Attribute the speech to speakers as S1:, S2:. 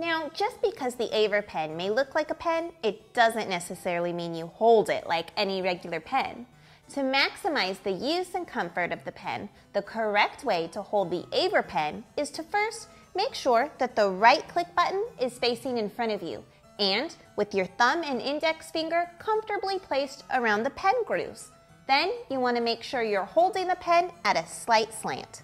S1: Now, just because the AVerPen may look like a pen, it doesn't necessarily mean you hold it like any regular pen. To maximize the use and comfort of the pen, the correct way to hold the AVerPen is to first make sure that the right click button is facing in front of you and with your thumb and index finger comfortably placed around the pen grooves. Then you want to make sure you're holding the pen at a slight slant.